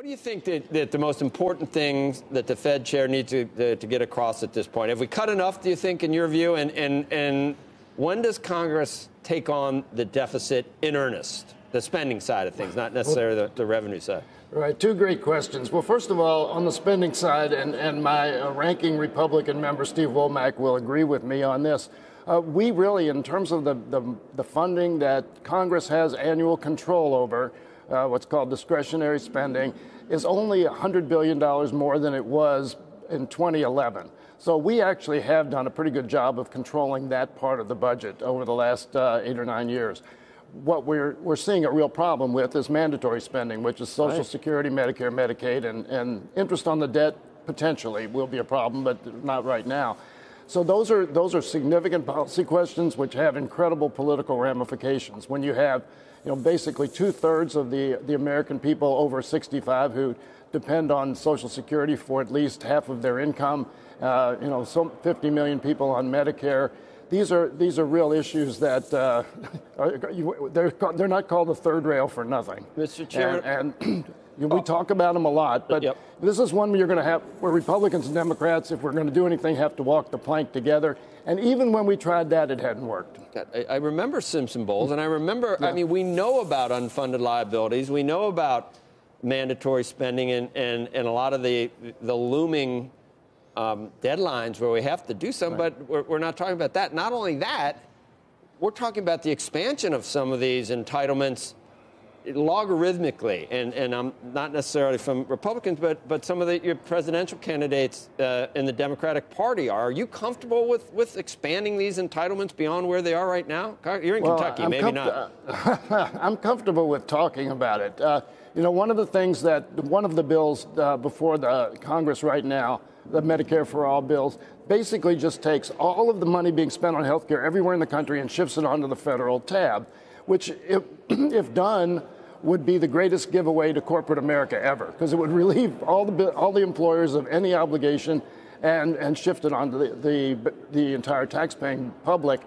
What do you think that, that the most important things that the Fed chair needs to, to, get across at this point? Have we cut enough, do you think, in your view? And, and, and when does Congress take on the deficit in earnest? The spending side of things, not necessarily the, the revenue side. Right, two great questions. Well, first of all, on the spending side, and, and my uh, ranking Republican member, Steve Womack, will agree with me on this. Uh, we really, in terms of the, the, the, funding that Congress has annual control over, uh, what's called discretionary spending, is only $100 billion more than it was in 2011. So we actually have done a pretty good job of controlling that part of the budget over the last uh, eight or nine years. What we're, we're seeing a real problem with is mandatory spending, which is Social right. Security, Medicare, Medicaid, and, and interest on the debt potentially will be a problem, but not right now. So those are those are significant policy questions which have incredible political ramifications. When you have you know, basically two thirds of the, the American people over 65 who depend on Social Security for at least half of their income. Uh, you know, some 50 million people on Medicare. These are these are real issues that uh, are, they're they're not called the third rail for nothing. Mr. Chairman, and, and we oh. talk about them a lot, but yep. this is one where you're going to have where Republicans and Democrats, if we're going to do anything, have to walk the plank together. And even when we tried that, it hadn't worked. I, remember Simpson Bowles, and I remember. Yeah. I mean, we know about unfunded liabilities. We know about mandatory spending and, and, and a lot of the the looming um, deadlines where we have to do something. Right. But we're, we're not talking about that. Not only that, we're talking about the expansion of some of these entitlements logarithmically, and, and I'm not necessarily from Republicans, but, but some of the your presidential candidates uh, in the Democratic Party are. Are you comfortable with, with expanding these entitlements beyond where they are right now? You're in well, Kentucky, I'm maybe not. I'm comfortable with talking about it. Uh, you know, one of the things that one of the bills uh, before the Congress right now, the Medicare for All bills, basically just takes all of the money being spent on health care everywhere in the country and shifts it onto the federal tab which, if, if done, would be the greatest giveaway to corporate America ever, because it would relieve all the, all the employers of any obligation and, and shift it onto the, the, the entire taxpaying public.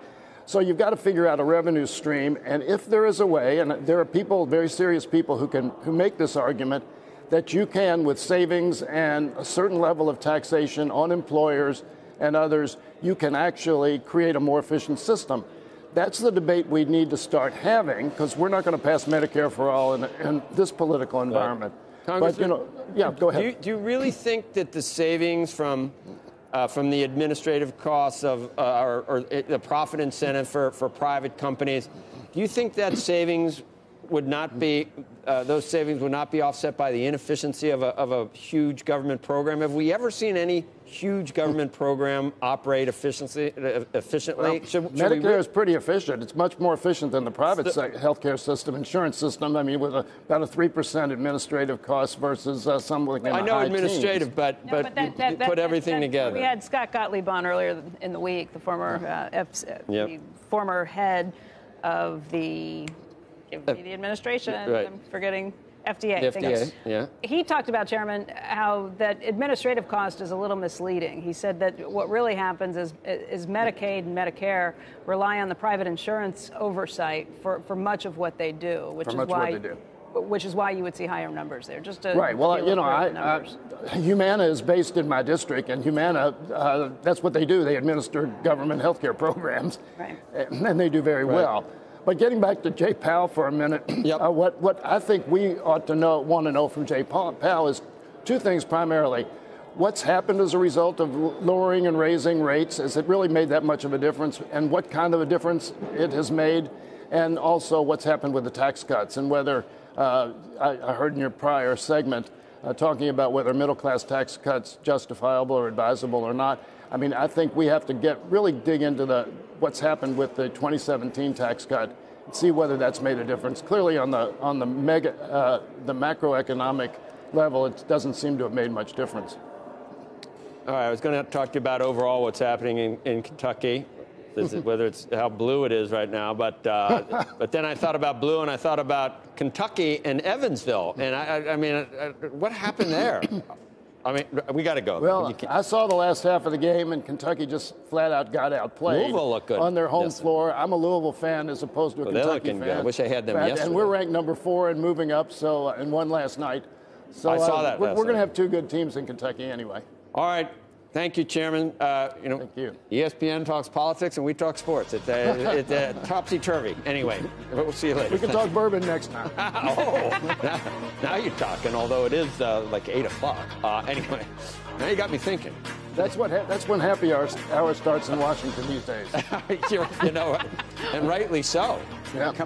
So you've got to figure out a revenue stream, and if there is a way, and there are people, very serious people, who can who make this argument that you can, with savings and a certain level of taxation on employers and others, you can actually create a more efficient system. That's the debate we need to start having because we're not going to pass Medicare for all in, in this political environment. But you know, yeah, go ahead. Do you, do you really think that the savings from uh, from the administrative costs of uh, or, or, the profit incentive for, for private companies, do you think that savings would not be uh, those savings would not be offset by the inefficiency of a, of a huge government program? Have we ever seen any huge government program operate efficiency, uh, efficiently? Well, should, should Medicare re- is pretty efficient. It's much more efficient than the private the, healthcare system, insurance system. I mean, with a, about a three percent administrative cost versus uh, something in I know administrative, teens. but but, no, but that, that, that, put everything together. We had Scott Gottlieb on earlier in the week, the former uh, F, yep. the former head of the uh, the administration. Right. I'm forgetting FDA. FDA, yeah. He talked about, Chairman, how that administrative cost is a little misleading. He said that what really happens is, is Medicaid and Medicare rely on the private insurance oversight for, for much of what they do, which for is why. Which is why you would see higher numbers there. Just to right. Well, you know, I, I, Humana is based in my district, and Humana, uh, that's what they do. They administer government health care programs, right. and they do very right. well. But getting back to Jay Powell for a minute, yep. uh, what, what I think we ought to know, want to know from Jay Powell is two things primarily. What's happened as a result of lowering and raising rates? Has it really made that much of a difference? And what kind of a difference it has made? And also, what's happened with the tax cuts and whether uh, I, I, heard in your prior segment uh, talking about whether middle class tax cuts justifiable or advisable or not. I mean, I think we have to get really dig into the what's happened with the 2017 tax cut and see whether that's made a difference. Clearly, on the on the mega uh, the macroeconomic level, it doesn't seem to have made much difference. All right, I was going to talk to you about overall what's happening in, in Kentucky, whether it's how blue it is right now. But uh, but then I thought about blue, and I thought about Kentucky and Evansville, and I, I, I mean, uh, what happened there? I mean, we got to go. Well, I saw the last half of the game, and Kentucky just flat out got outplayed. Louisville looked good on their home yes. floor. I'm a Louisville fan as opposed to a well, Kentucky fan. Good. I wish I had them but, yesterday. And we're ranked number four and moving up. So, and won last night. So I saw uh, that We're, we're going to have two good teams in Kentucky anyway. All right. Thank you, Chairman. Uh, you know, Thank you. ESPN talks politics and we talk sports. It's, uh, it's uh, topsy turvy. Anyway, but we'll see you later. We can talk bourbon next time. oh, now, now you're talking. Although it is uh, like eight o'clock. Uh, anyway, now you got me thinking. That's what. Ha- that's when happy hour, hour starts in Washington these days. You know, and rightly so. Yeah.